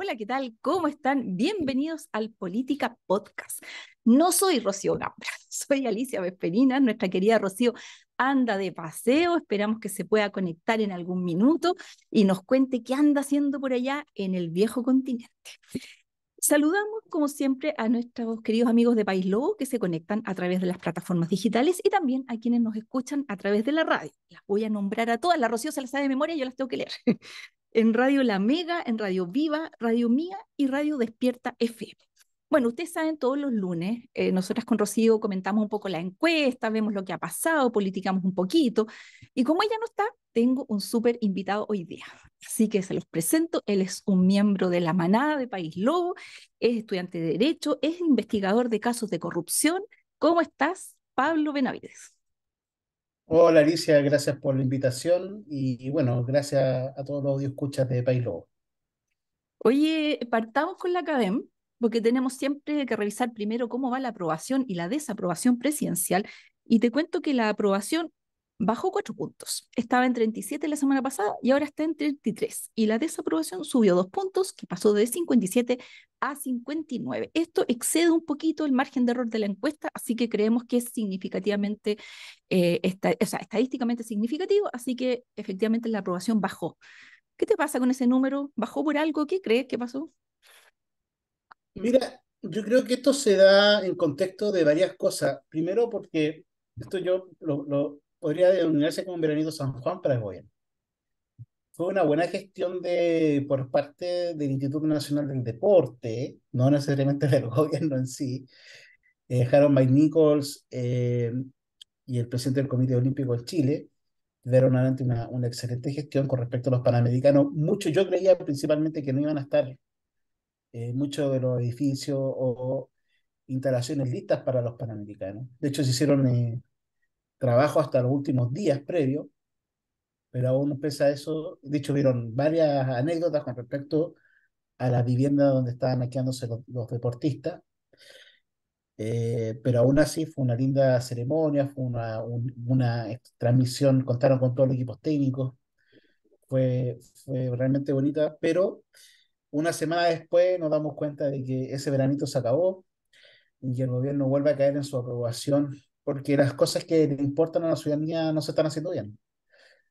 Hola, ¿qué tal? ¿Cómo están? Bienvenidos al Política Podcast. No soy Rocío Gambra, soy Alicia Vesperina, nuestra querida Rocío anda de paseo, esperamos que se pueda conectar en algún minuto y nos cuente qué anda haciendo por allá en el viejo continente. Saludamos, como siempre, a nuestros queridos amigos de País Lobo que se conectan a través de las plataformas digitales y también a quienes nos escuchan a través de la radio. Las voy a nombrar a todas. La Rocío se las sabe de memoria, yo las tengo que leer. en Radio La Mega, en Radio Viva, Radio Mía y Radio Despierta FM. Bueno, ustedes saben, todos los lunes, eh, nosotras con Rocío comentamos un poco la encuesta, vemos lo que ha pasado, politicamos un poquito. Y como ella no está, tengo un súper invitado hoy día. Así que se los presento. Él es un miembro de la manada de País Lobo, es estudiante de Derecho, es investigador de casos de corrupción. ¿Cómo estás, Pablo Benavides? Hola Alicia, gracias por la invitación y, bueno, gracias a todos los audioscuchas de País Lobo. Oye, partamos con la academia porque tenemos siempre que revisar primero cómo va la aprobación y la desaprobación presidencial. Y te cuento que la aprobación bajó cuatro puntos. Estaba en 37 la semana pasada y ahora está en 33. Y la desaprobación subió dos puntos, que pasó de 57 a 59. Esto excede un poquito el margen de error de la encuesta, así que creemos que es significativamente, eh, o sea, estadísticamente significativo, así que efectivamente la aprobación bajó. ¿Qué te pasa con ese número? ¿Bajó por algo? ¿Qué crees que pasó? Mira, yo creo que esto se da en contexto de varias cosas. Primero, porque esto yo lo, podría denominarse como veranito San Juan para el gobierno. Fue una buena gestión de, por parte del Instituto Nacional del Deporte, no necesariamente del gobierno en sí. Eh, Harold Mike Nichols eh, y el presidente del Comité Olímpico de Chile dieron adelante una, una excelente gestión con respecto a los panamericanos. Mucho, yo creía principalmente que no iban a estar eh, muchos de los edificios o instalaciones listas para los panamericanos. De hecho, se hicieron eh, trabajo hasta los últimos días previos, pero aún pese a eso, de hecho, vieron varias anécdotas con respecto a la vivienda donde estaban quedándose los, deportistas. Eh, pero aún así fue una linda ceremonia, fue una, una transmisión, contaron con todos los equipos técnicos, fue, fue realmente bonita, pero una semana después nos damos cuenta de que ese veranito se acabó y que el gobierno vuelve a caer en su aprobación porque las cosas que le importan a la ciudadanía no se están haciendo bien.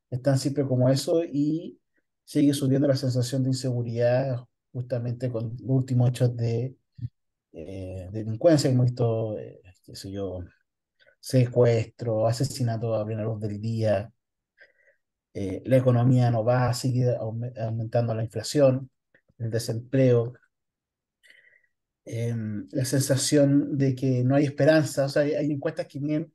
Es tan simple como eso y sigue subiendo la sensación de inseguridad justamente con los últimos hechos de eh, delincuencia hemos visto, eh, qué sé yo, secuestro, asesinato a plena luz del día. Eh, la economía no va, sigue aumentando la inflación el desempleo, em, la sensación de que no hay esperanza. O sea, hay, encuestas que vienen,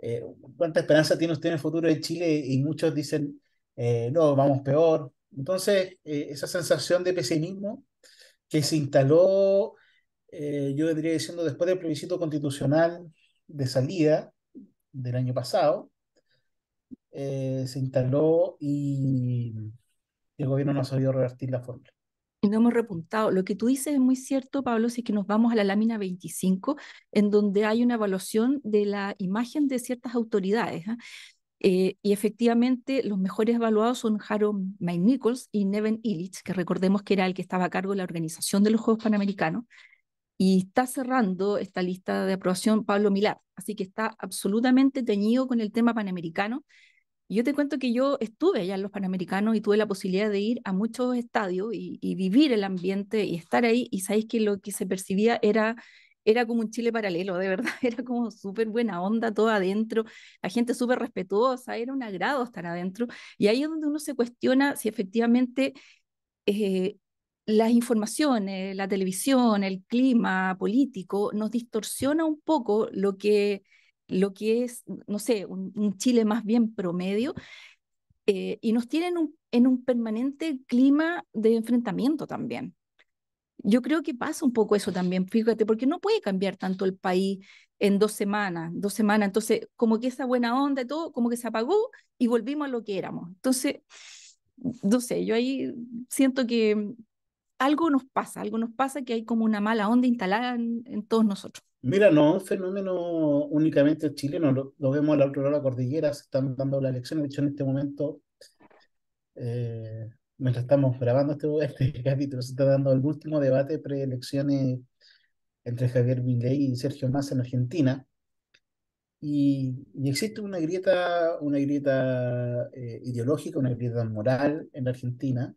eh, ¿cuánta esperanza tiene usted en el futuro de Chile? Y muchos dicen, eh, no, vamos peor. Entonces, eh, esa sensación de pesimismo que se instaló, yo vendría diciendo, después del plebiscito constitucional de salida del año pasado, se instaló y el gobierno no ha sabido revertir la fórmula y no hemos repuntado. Lo que tú dices es muy cierto, Pablo, si es que nos vamos a la lámina 25, en donde hay una evaluación de la imagen de ciertas autoridades. ¿ah? Eh, y efectivamente, los mejores evaluados son Harold May Nichols y Neven Illich, que recordemos que era el que estaba a cargo de la organización de los Juegos Panamericanos. Y está cerrando esta lista de aprobación Pablo Milar. Así que está absolutamente teñido con el tema panamericano yo te cuento que yo estuve allá en los Panamericanos y tuve la posibilidad de ir a muchos estadios y, vivir el ambiente y estar ahí y sabéis que lo que se percibía era, era como un Chile paralelo, de verdad, era como súper buena onda todo adentro, la gente súper respetuosa, era un agrado estar adentro. Y ahí es donde uno se cuestiona si efectivamente... Eh, las informaciones, la televisión, el clima político nos distorsiona un poco lo que lo que es, no sé, un, Chile más bien promedio, eh, y nos tienen en un permanente clima de enfrentamiento también. Yo creo que pasa un poco eso también, fíjate, porque no puede cambiar tanto el país en dos semanas, dos semanas, entonces como que esa buena onda y todo, como que se apagó y volvimos a lo que éramos. Entonces, no sé, yo ahí siento que algo nos pasa, algo nos pasa que hay como una mala onda instalada en todos nosotros. Mira, no un fenómeno únicamente chileno, lo, vemos a la otra lado de la cordillera, se están dando las elecciones, de hecho en este momento eh, mientras estamos grabando este, este capítulo, se está dando el último debate preelecciones entre Javier Milei y Sergio Massa en Argentina. Y, y existe una grieta, una grieta eh, ideológica, una grieta moral en Argentina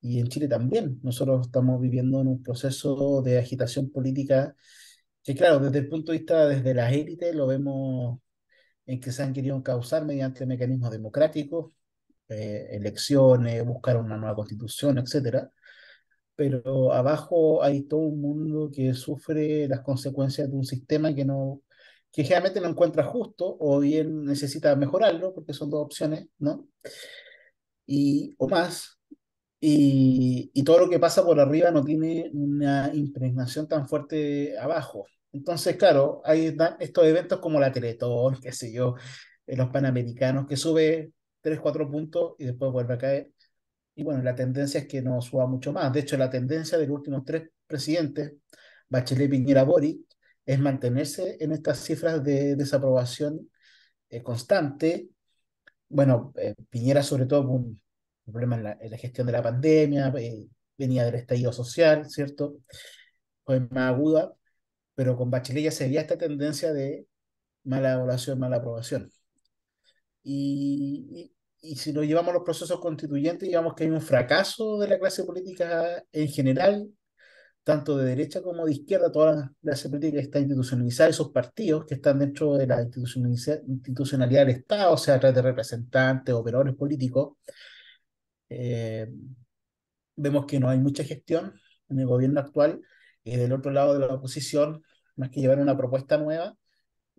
y en Chile también. Nosotros estamos viviendo en un proceso de agitación política que, claro, desde el punto de vista desde las élites lo vemos en que se han querido causar mediante mecanismos democráticos, eh, elecciones, buscar una nueva constitución, etcétera. Pero abajo hay todo un mundo que sufre las consecuencias de un sistema que no que generalmente no encuentra justo o bien necesita mejorarlo, porque son dos opciones, ¿no? Y, o más, y, y, todo lo que pasa por arriba no tiene una impregnación tan fuerte abajo. Entonces, claro, hay estos eventos como la Teletón, qué sé yo, los Panamericanos, que sube 3, 4 puntos y después vuelve a caer. Y bueno, la tendencia es que no suba mucho más. De hecho, la tendencia de los últimos tres presidentes, Bachelet, Piñera, Boric, es mantenerse en estas cifras de desaprobación eh, constante. Bueno, eh, Piñera sobre todo problema en la, en la, gestión de la pandemia, eh, venía del estallido social, ¿cierto? Fue más aguda, pero con Bachelet ya se veía esta tendencia de mala evaluación, mala aprobación. Y, y, y si nos llevamos los procesos constituyentes, digamos que hay un fracaso de la clase política en general, tanto de derecha como de izquierda, toda la clase política está institucionalizada, esos partidos que están dentro de la institucionalidad del Estado, o sea, a través de representantes, operadores políticos, eh, vemos que no hay mucha gestión en el gobierno actual y del otro lado de la oposición, más que llevar una propuesta nueva,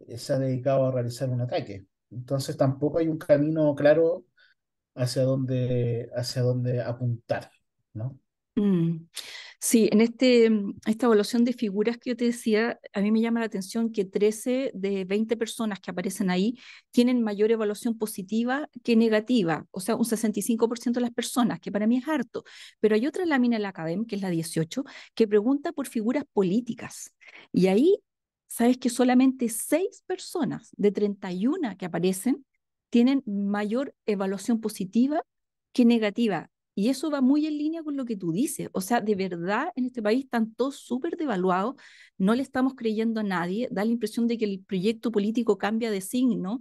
eh, se ha dedicado a realizar un ataque. Entonces tampoco hay un camino claro hacia dónde, hacia dónde apuntar, ¿no? Mm. Sí, en este, esta evaluación de figuras que yo te decía, a mí me llama la atención que 13 de 20 personas que aparecen ahí tienen mayor evaluación positiva que negativa, o sea, un 65% de las personas, que para mí es harto. Pero hay otra lámina en la academia, que es la 18, que pregunta por figuras políticas. Y ahí, sabes que solamente 6 personas de 31 que aparecen tienen mayor evaluación positiva que negativa. Y eso va muy en línea con lo que tú dices. O sea, de verdad, en este país están todos súper devaluados, no le estamos creyendo a nadie, da la impresión de que el proyecto político cambia de signo,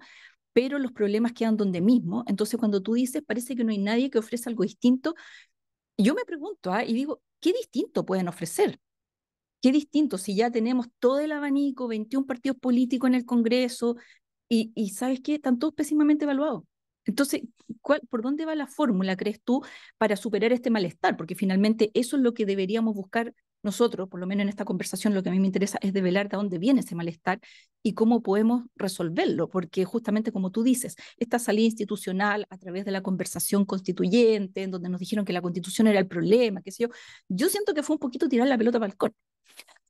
pero los problemas quedan donde mismo. Entonces, cuando tú dices, parece que no hay nadie que ofrezca algo distinto, yo me pregunto, ¿ah? y digo, ¿qué distinto pueden ofrecer? ¿Qué distinto si ya tenemos todo el abanico, 21 partidos políticos en el Congreso, y, y ¿sabes qué? Están todos pésimamente evaluados. Entonces, ¿cuál, ¿por dónde va la fórmula, crees tú, para superar este malestar? Porque finalmente eso es lo que deberíamos buscar nosotros, por lo menos en esta conversación, lo que a mí me interesa es develar de dónde viene ese malestar y cómo podemos resolverlo, porque justamente como tú dices, esta salida institucional a través de la conversación constituyente, en donde nos dijeron que la constitución era el problema, qué sé yo, yo siento que fue un poquito tirar la pelota para el corte.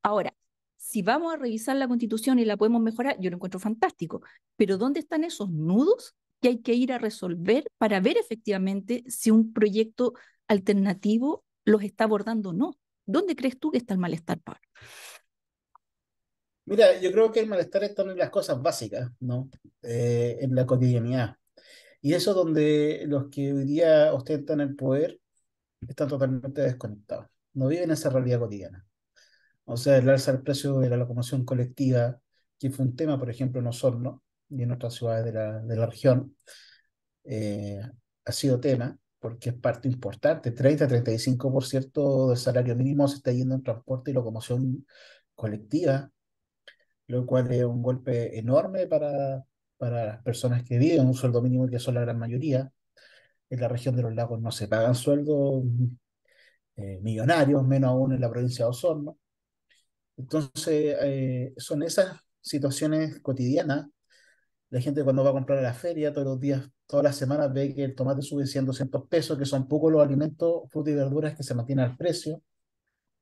Ahora, si vamos a revisar la constitución y la podemos mejorar, yo lo encuentro fantástico, pero ¿dónde están esos nudos que hay que ir a resolver para ver efectivamente si un proyecto alternativo los está abordando o no. ¿Dónde crees tú que está el malestar, Pablo? Mira, yo creo que el malestar está en las cosas básicas, ¿no? Eh, en la cotidianidad. Y eso donde los que hoy día ostentan el poder están totalmente desconectados. No viven esa realidad cotidiana. O sea, el alza del precio de la locomoción colectiva, que fue un tema, por ejemplo, en Osorno, y en otras ciudades de la, de la región, eh, ha sido tema porque es parte importante, 30-35% del salario mínimo se está yendo en transporte y locomoción colectiva, lo cual es un golpe enorme para, para las personas que viven un sueldo mínimo, que son la gran mayoría. En la región de los lagos no se pagan sueldos eh, millonarios, menos aún en la provincia de Osorno. Entonces, eh, son esas situaciones cotidianas la gente cuando va a comprar a la feria todos los días, todas las semanas ve que el tomate sube 100, 200 pesos, que son pocos los alimentos, frutas y verduras que se mantienen al precio.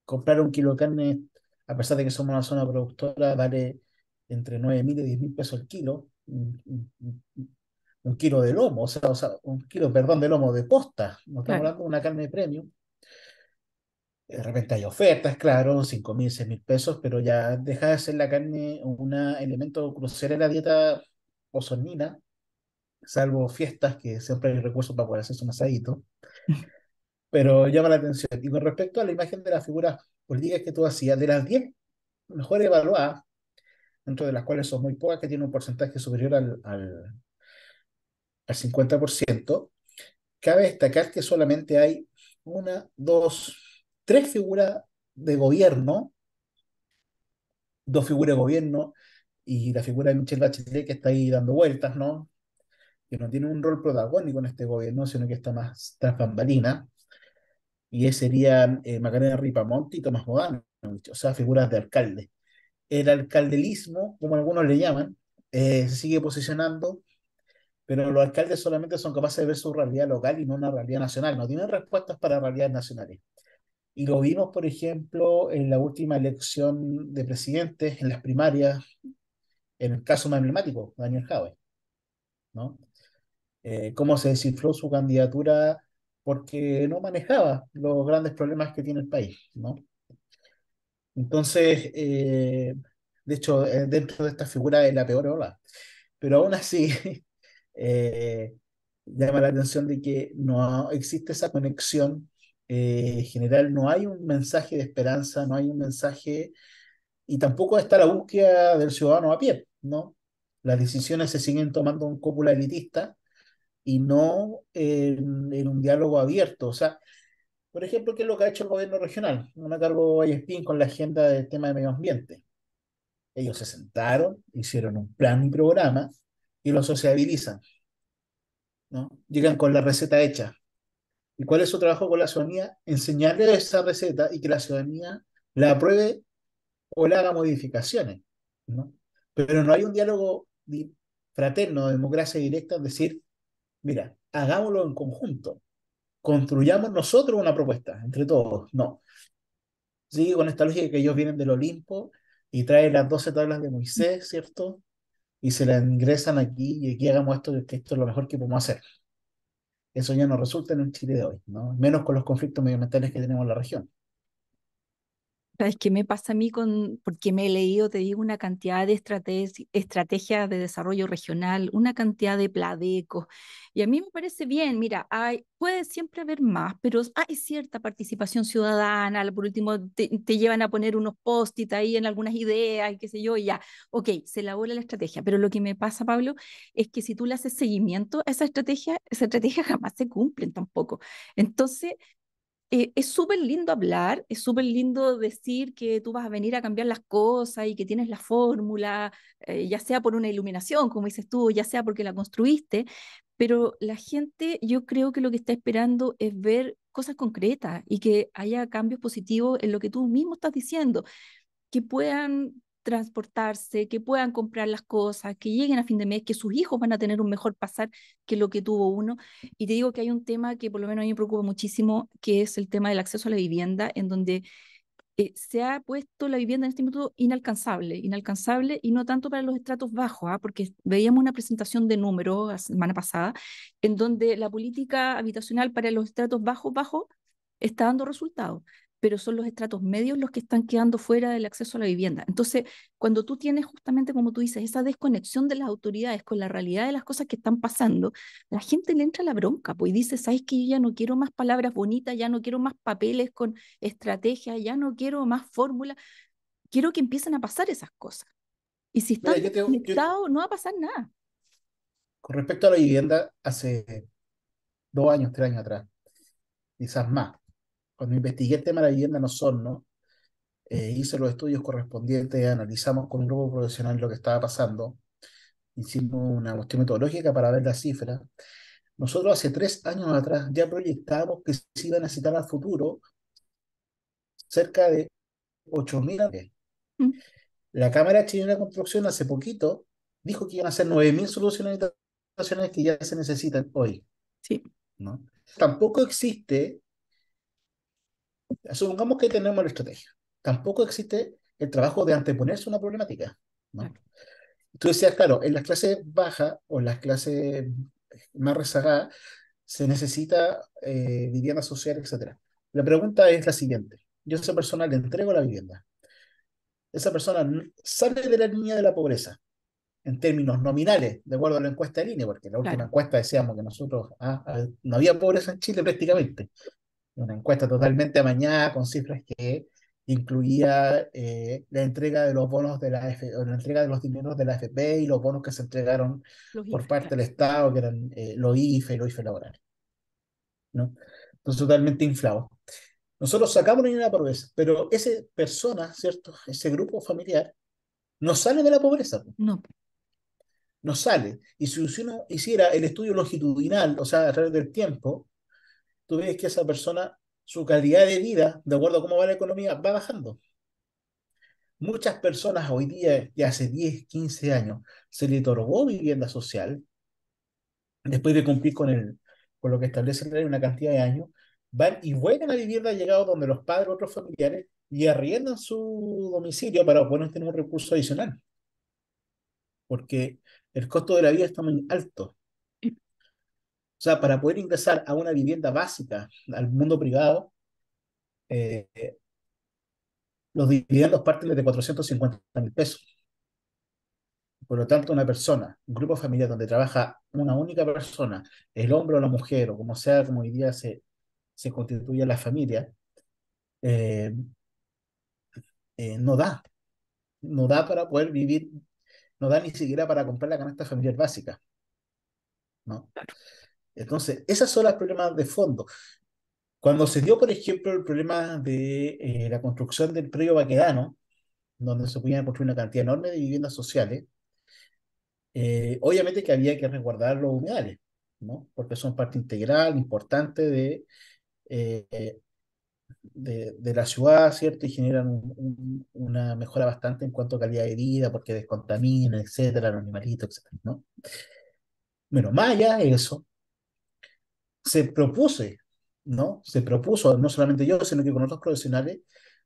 Comprar un kilo de carne, a pesar de que somos una zona productora, vale entre 9 mil y 10 mil pesos el kilo. Un, kilo de lomo, o sea, o sea, un kilo, perdón, de lomo de posta. No estamos hablando de una carne premium. De repente hay ofertas, claro, 5 mil, 6 mil pesos, pero ya deja de ser la carne un elemento crucial en la dieta osornina, salvo fiestas, que siempre hay recursos para poder hacerse un asadito. pero llama la atención. Y con respecto a la imagen de las figuras políticas que tú hacías, de las 10 mejor evaluadas, dentro de las cuales son muy pocas que tienen un porcentaje superior al, al, al 50%, cabe destacar que solamente hay una, dos, tres figuras de gobierno, dos figuras de gobierno y la figura de Michelle Bachelet que está ahí dando vueltas, ¿no? Que no tiene un rol protagónico en este gobierno, sino que está más tras bambalina. Y ese serían eh, Macarena Ripamonti y Tomás Modano, o sea, figuras de alcalde. El alcaldelismo, como algunos le llaman, eh, se sigue posicionando, pero los alcaldes solamente son capaces de ver su realidad local y no una realidad nacional, no tienen respuestas para realidades nacionales. Y lo vimos, por ejemplo, en la última elección de presidentes, en las primarias, en el caso más emblemático, Daniel Jaue, ¿no? Eh, cómo se desinfló su candidatura porque no manejaba los grandes problemas que tiene el país, ¿no? Entonces, eh, de hecho, eh, dentro de esta figura es la peor ola, pero aún así llama la atención de que no existe esa conexión general, no hay un mensaje de esperanza, no hay un mensaje y tampoco está la búsqueda del ciudadano a pie, ¿no? Las decisiones se siguen tomando en cúpula elitista y no en, un diálogo abierto. O sea, por ejemplo, ¿qué es lo que ha hecho el gobierno regional? Una cargo ISPIN con la agenda del tema de medio ambiente. Ellos se sentaron, hicieron un plan y programa y lo sociabilizan. ¿no? Llegan con la receta hecha. ¿Y cuál es su trabajo con la ciudadanía? Enseñarle esa receta y que la ciudadanía la apruebe o le haga modificaciones. ¿no? Pero no hay un diálogo fraterno, de democracia directa, es decir, mira, hagámoslo en conjunto construyamos nosotros una propuesta entre todos. No. Sigue con esta lógica que ellos vienen del Olimpo y traen las 12 tablas de Moisés, ¿cierto? Y se las ingresan aquí y aquí hagamos esto, que esto es lo mejor que podemos hacer. Eso ya no resulta en un Chile de hoy, ¿no? Menos con los conflictos medioambientales que tenemos en la región. ¿Sabes qué me pasa a mí con, porque me he leído, te digo, una cantidad de estrategias de desarrollo regional, una cantidad de pladecos, y a mí me parece bien, mira, hay, puede siempre haber más, pero hay cierta participación ciudadana, por último te, llevan a poner unos post-it ahí en algunas ideas, y qué sé yo, y ya, ok, se elabora la estrategia, pero lo que me pasa, Pablo, es que si tú le haces seguimiento a esa estrategia, esa estrategia jamás se cumplen tampoco. Entonces, eh, es súper lindo hablar, es súper lindo decir que tú vas a venir a cambiar las cosas y que tienes la fórmula, eh, ya sea por una iluminación, como dices tú, ya sea porque la construiste, pero la gente yo creo que lo que está esperando es ver cosas concretas y que haya cambios positivos en lo que tú mismo estás diciendo, que puedan transportarse, que puedan comprar las cosas, que lleguen a fin de mes, que sus hijos van a tener un mejor pasar que lo que tuvo uno. Y te digo que hay un tema que por lo menos a mí me preocupa muchísimo, que es el tema del acceso a la vivienda, en donde eh, se ha puesto la vivienda en este momento inalcanzable, inalcanzable y no tanto para los estratos bajos, ¿ah? porque veíamos una presentación de números la semana pasada en donde la política habitacional para los estratos bajos, bajos, está dando resultados pero son los estratos medios los que están quedando fuera del acceso a la vivienda. Entonces, cuando tú tienes justamente, como tú dices, esa desconexión de las autoridades con la realidad de las cosas que están pasando, la gente le entra la bronca, pues y dice, ¿sabes que yo ya no quiero más palabras bonitas, ya no quiero más papeles con estrategia, ya no quiero más fórmulas, quiero que empiecen a pasar esas cosas. Y si están desconectados, no va a pasar nada. Con respecto a la vivienda, hace dos años, tres años atrás, quizás más, cuando investigué el tema de la vivienda en Osorno, eh, hice los estudios correspondientes, analizamos con un grupo profesional lo que estaba pasando, hicimos una cuestión metodológica para ver las cifras. Nosotros hace tres años atrás ya proyectábamos que se iban a necesitar al futuro cerca de 8.000 mm. La Cámara Chilena de Construcción hace poquito dijo que iban a ser 9.000 soluciones que ya se necesitan hoy. Sí. ¿no? Tampoco existe Supongamos que tenemos la estrategia. Tampoco existe el trabajo de anteponerse a una problemática. ¿no? Tú decías, claro, en las clases bajas o en las clases más rezagadas se necesita eh, vivienda social, etc. La pregunta es la siguiente. Yo a esa persona le entrego la vivienda. Esa persona sale de la línea de la pobreza en términos nominales, de acuerdo a la encuesta de línea, porque la última encuesta decíamos que nosotros ah, ah, no había pobreza en Chile prácticamente una encuesta totalmente amañada con cifras que incluía eh, la entrega de los bonos de la F, la entrega de los dineros de la AFP y los bonos que se entregaron por parte del Estado, que eran eh, los IFE y los IFE laborales. ¿no? Entonces, totalmente inflado. Nosotros sacamos una pobreza, pero esa persona, ¿cierto? Ese grupo familiar no sale de la pobreza. No. No sale. Y si uno hiciera el estudio longitudinal, o sea, a través del tiempo, tú ves que esa persona su calidad de vida, de acuerdo a cómo va la economía, va bajando. Muchas personas hoy día, ya hace 10, 15 años, se le otorgó vivienda social, después de cumplir con, el, con lo que establece una cantidad de años, van y vuelven a vivienda llegado donde los padres otros familiares y arriendan su domicilio para poder tener un recurso adicional. Porque el costo de la vida está muy alto. Sea, para poder ingresar a una vivienda básica al mundo privado, eh, los dividendos parten de 450 mil pesos. Por lo tanto, una persona, un grupo familiar donde trabaja una única persona, el hombre o la mujer, o como sea, como hoy día se, se constituye la familia, eh, eh, no da. No da para poder vivir, no da ni siquiera para comprar la canasta familiar básica. ¿no? Entonces, esos son los problemas de fondo. Cuando se dio, por ejemplo, el problema de eh, la construcción del predio Baquedano, donde se podían construir una cantidad enorme de viviendas sociales, eh, obviamente que había que resguardar los humedales, ¿no? porque son parte integral, importante de, eh, de, la ciudad, ¿cierto? Y generan una mejora bastante en cuanto a calidad de vida, porque descontaminan, etcétera, los animalitos, etcétera, ¿no? Bueno, más allá de eso, se propuse, ¿no? Se propuso, no solamente yo, sino que con otros profesionales,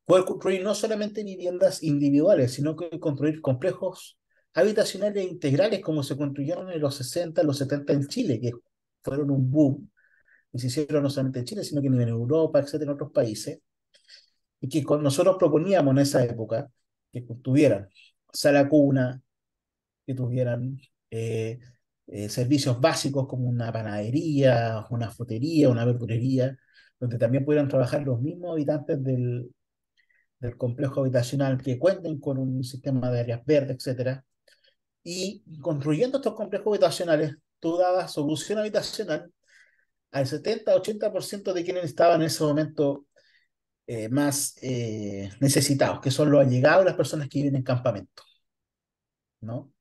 poder construir no solamente viviendas individuales, sino que construir complejos habitacionales integrales como se construyeron en los 60, los 70 en Chile, que fueron un boom, y se hicieron no solamente en Chile, sino que en Europa, etcétera, en otros países, y que nosotros proponíamos en esa época que tuvieran sala cuna, que tuvieran eh, eh, servicios básicos como una panadería, una frutería, una verdurería, donde también pudieran trabajar los mismos habitantes del, del complejo habitacional que cuenten con un sistema de áreas verdes, etc. Y construyendo estos complejos habitacionales, tú dabas solución habitacional al 70-80% de quienes estaban en ese momento eh, más eh, necesitados, que son los allegados, las personas que viven en campamento. ¿no?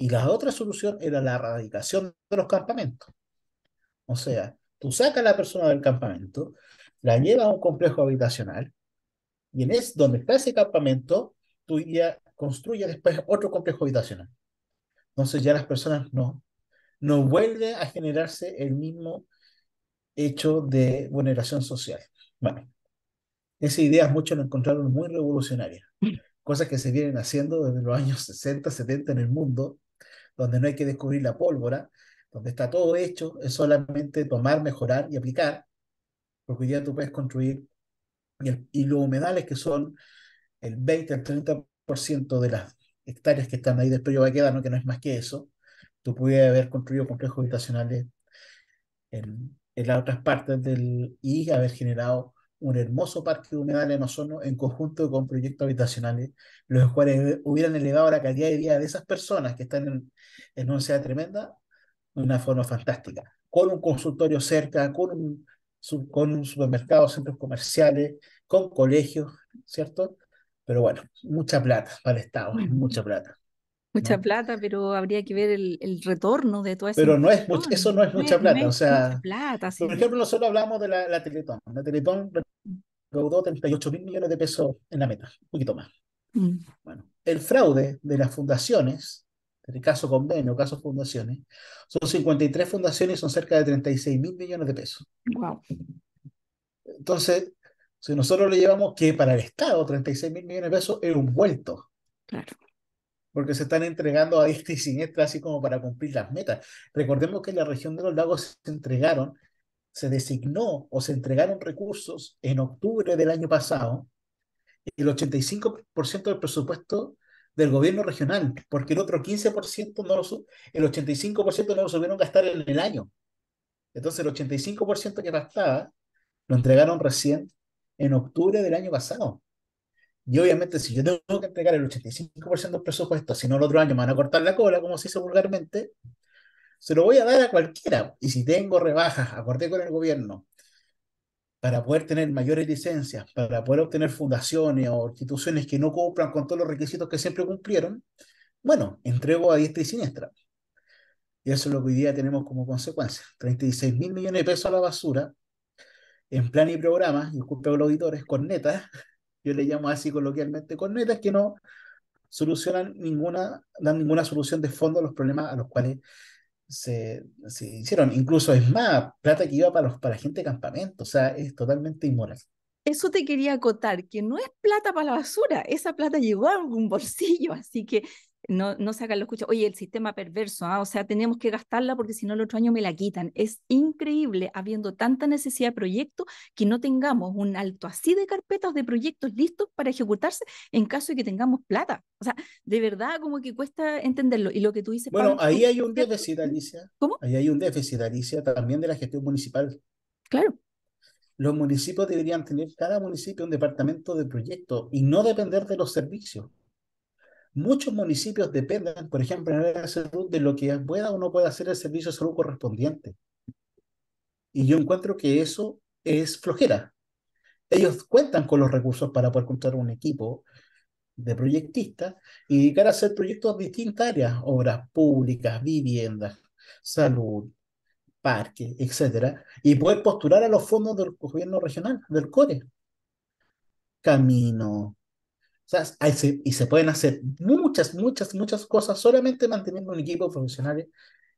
Y la otra solución era la erradicación de los campamentos. O sea, tú sacas a la persona del campamento, la llevas a un complejo habitacional, y en es donde está ese campamento, tú ya construyes después otro complejo habitacional. Entonces ya las personas no, no vuelve a generarse el mismo hecho de vulneración social. Bueno, esa idea muchos lo encontraron muy revolucionaria. Cosas que se vienen haciendo desde los años 60, 70 en el mundo, donde no hay que descubrir la pólvora, donde está todo hecho, es solamente tomar, mejorar y aplicar, porque hoy día tú puedes construir, y, los humedales que son el 20 al 30% de las hectáreas que están ahí del periodo vaquedano, que no es más que eso, tú puedes haber construido complejos habitacionales en, en las otras partes del y haber generado un hermoso parque de humedales en ozono en conjunto con proyectos habitacionales, los cuales hubieran elevado la calidad de vida de esas personas que están en, en una ciudad tremenda de una forma fantástica, con un consultorio cerca, con un, con un supermercado, centros comerciales, con colegios, ¿cierto? Pero bueno, mucha plata para el Estado, mucha plata. Mucha plata, pero habría que ver el, el retorno de toda esa Pero no es eso no es mucha plata, o sea, plata, por ejemplo, nosotros hablamos de la, la Teletón. La Teletón recaudó 38 mil millones de pesos en la meta, un poquito más. Mm. Bueno, el fraude de las fundaciones, en el caso convenio, caso fundaciones, son 53 fundaciones y son cerca de 36 mil millones de pesos. Wow. Entonces, si nosotros le llevamos que para el Estado 36 mil millones de pesos es un vuelto. Claro porque se están entregando a este y siniestra así como para cumplir las metas. Recordemos que en la región de los lagos se entregaron, se designó o se entregaron recursos en octubre del año pasado, el 85% del presupuesto del gobierno regional, porque el otro 15% no lo, el 85% no lo supieron gastar en el año. Entonces el 85% que bastaba Lo entregaron recién en octubre del año pasado. Y obviamente, si yo tengo que entregar el 85% del presupuesto, si no el otro año me van a cortar la cola, como se dice vulgarmente, se lo voy a dar a cualquiera. Y si tengo rebajas, acordé con el gobierno, para poder tener mayores licencias, para poder obtener fundaciones o instituciones que no cumplan con todos los requisitos que siempre cumplieron, bueno, entrego a diestra y siniestra. Y eso es lo que hoy día tenemos como consecuencia. 36 mil millones de pesos a la basura en plan y programa, disculpe a los auditores, cornetas, yo le llamo así coloquialmente cornetas, que no solucionan ninguna, dan ninguna solución de fondo a los problemas a los cuales se, se hicieron. Incluso es más, plata que iba para, los, para gente de campamento, o sea, es totalmente inmoral. Eso te quería acotar, que no es plata para la basura, esa plata llegó a un bolsillo, así que no, no sacan los escucha, oye, el sistema perverso, ¿ah? o sea, tenemos que gastarla porque si no el otro año me la quitan. Es increíble, habiendo tanta necesidad de proyectos, que no tengamos un alto así de carpetas de proyectos listos para ejecutarse en caso de que tengamos plata. O sea, de verdad como que cuesta entenderlo. Y lo que tú dices... Bueno, ahí hay un déficit, Alicia. ¿Cómo? Ahí hay un déficit, Alicia, también de la gestión municipal. Claro. Los municipios deberían tener cada municipio un departamento de proyectos y no depender de los servicios. Muchos municipios dependen, por ejemplo, en la salud, de lo que pueda o no pueda hacer el servicio de salud correspondiente. Y yo encuentro que eso es flojera. Ellos cuentan con los recursos para poder contar un equipo de proyectistas y dedicar a hacer proyectos de distintas áreas, obras públicas, viviendas, salud, parques, etcétera, y poder postular a los fondos del gobierno regional, del CORE. Camino, y se pueden hacer muchas, muchas, muchas cosas solamente manteniendo un equipo profesional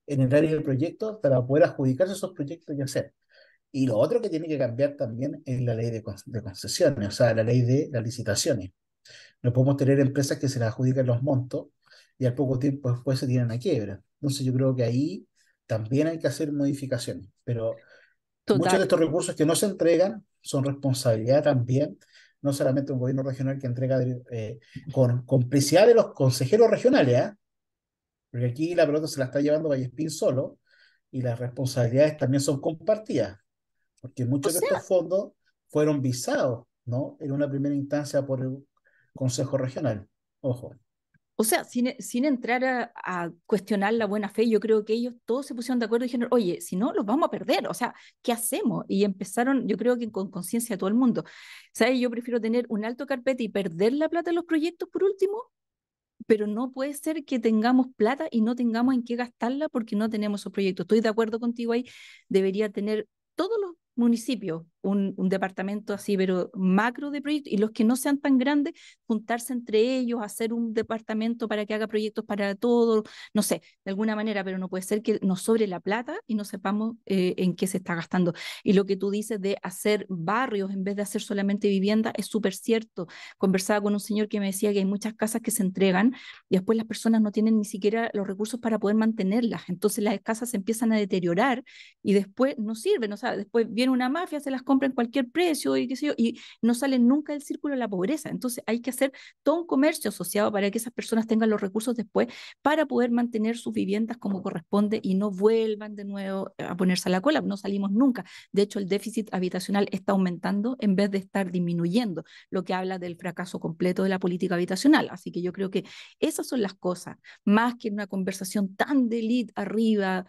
en el área del proyecto para poder adjudicarse esos proyectos y hacer. Y lo otro que tiene que cambiar también es la ley de, concesiones, o sea, la ley de las licitaciones. No podemos tener empresas que se les adjudican los montos y al poco tiempo después se tiran a quiebra. Entonces yo creo que ahí también hay que hacer modificaciones, pero muchos de estos recursos que no se entregan son responsabilidad también no solamente un gobierno regional que entrega eh, con complicidad de los consejeros regionales, ¿eh? porque aquí la pelota se la está llevando Vallespín solo y las responsabilidades también son compartidas, porque muchos de estos fondos fueron visados ¿no? en una primera instancia por el Consejo Regional. Ojo. O sea, sin, sin entrar a, cuestionar la buena fe, yo creo que ellos todos se pusieron de acuerdo y dijeron, oye, si no, los vamos a perder, o sea, ¿qué hacemos? Y empezaron, yo creo que con conciencia todo el mundo. ¿Sabes? Yo prefiero tener un alto carpeta y perder la plata en los proyectos por último, pero no puede ser que tengamos plata y no tengamos en qué gastarla porque no tenemos esos proyectos. Estoy de acuerdo contigo ahí, debería tener todos los municipios un, departamento así, pero macro de proyectos, y los que no sean tan grandes, juntarse entre ellos, hacer un departamento para que haga proyectos para todos, no sé, de alguna manera, pero no puede ser que nos sobre la plata y no sepamos eh, en qué se está gastando. Y lo que tú dices de hacer barrios en vez de hacer solamente vivienda es súper cierto. Conversaba con un señor que me decía que hay muchas casas que se entregan y después las personas no tienen ni siquiera los recursos para poder mantenerlas. Entonces las casas se empiezan a deteriorar y después no sirven, o sea, después viene una mafia, se las compren cualquier precio y qué sé yo, y no salen nunca del círculo de la pobreza. Entonces hay que hacer todo un comercio asociado para que esas personas tengan los recursos después para poder mantener sus viviendas como corresponde y no vuelvan de nuevo a ponerse a la cola. No salimos nunca. De hecho, el déficit habitacional está aumentando en vez de estar disminuyendo, lo que habla del fracaso completo de la política habitacional. Así que yo creo que esas son las cosas, más que una conversación tan de elite arriba,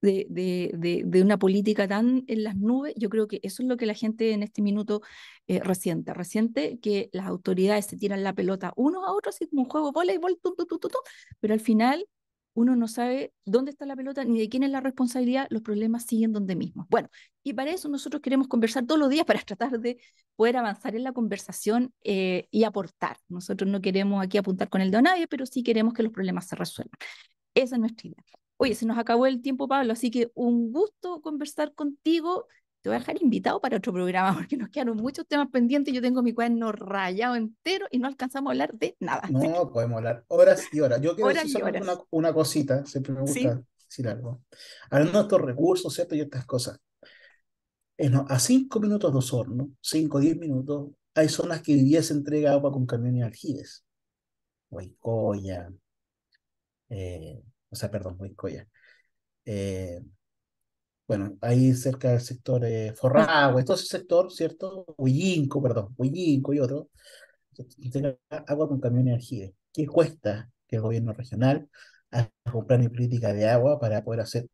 de, de, de, una política tan en las nubes, yo creo que eso es lo que la gente en este minuto eh, resiente. Resiente que las autoridades se tiran la pelota unos a otros, así como un juego voleibol, pero al final uno no sabe dónde está la pelota ni de quién es la responsabilidad, los problemas siguen donde mismo. Bueno, y para eso nosotros queremos conversar todos los días para tratar de poder avanzar en la conversación eh, y aportar. Nosotros no queremos aquí apuntar con el dedo a nadie, pero sí queremos que los problemas se resuelvan. Esa es nuestra idea. Oye, se nos acabó el tiempo, Pablo, así que un gusto conversar contigo. Te voy a dejar invitado para otro programa porque nos quedaron muchos temas pendientes. Yo tengo mi cuaderno rayado entero y no alcanzamos a hablar de nada. No, podemos hablar horas y horas. Yo quiero decir una, una, cosita, siempre me gusta decir algo. Hablando de estos recursos, ¿cierto? Y estas cosas. a cinco minutos de Osorno, cinco o diez minutos, hay zonas que vivía se entrega agua con camiones y aljibes. Huaycoya, eh, o sea, perdón, muy coya. Eh, bueno, ahí cerca del sector eh, Forragua, todo ese sector, ¿cierto? Huillinco, perdón, Huillinco y otro, agua con camión de energía. ¿Qué cuesta que el gobierno regional haga un plan de política de agua para poder hacer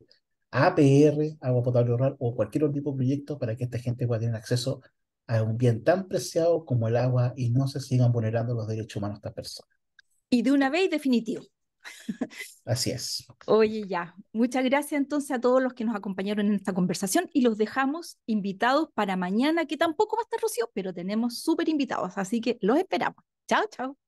APR, agua potable rural, o cualquier otro tipo de proyecto para que esta gente pueda tener acceso a un bien tan preciado como el agua y no se sigan vulnerando los derechos humanos de estas personas? Y de una vez definitivo. Así es. Oye, ya. Muchas gracias entonces a todos los que nos acompañaron en esta conversación y los dejamos invitados para mañana, que tampoco va a estar Rocío, pero tenemos súper invitados, así que los esperamos. Chao, chao.